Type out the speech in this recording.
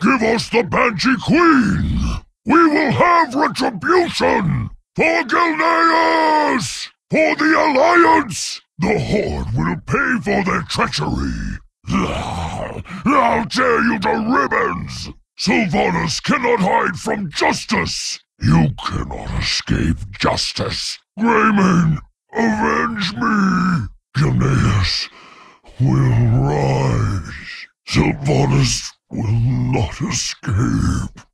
Give us the Banshee Queen! We will have retribution! For Gilneas! For the Alliance! The Horde will pay for their treachery! I'll tear you to ribbons! Sylvanas cannot hide from justice! You cannot escape justice! Greymane, avenge me! Gilneas will rise. Sylvanas will not escape.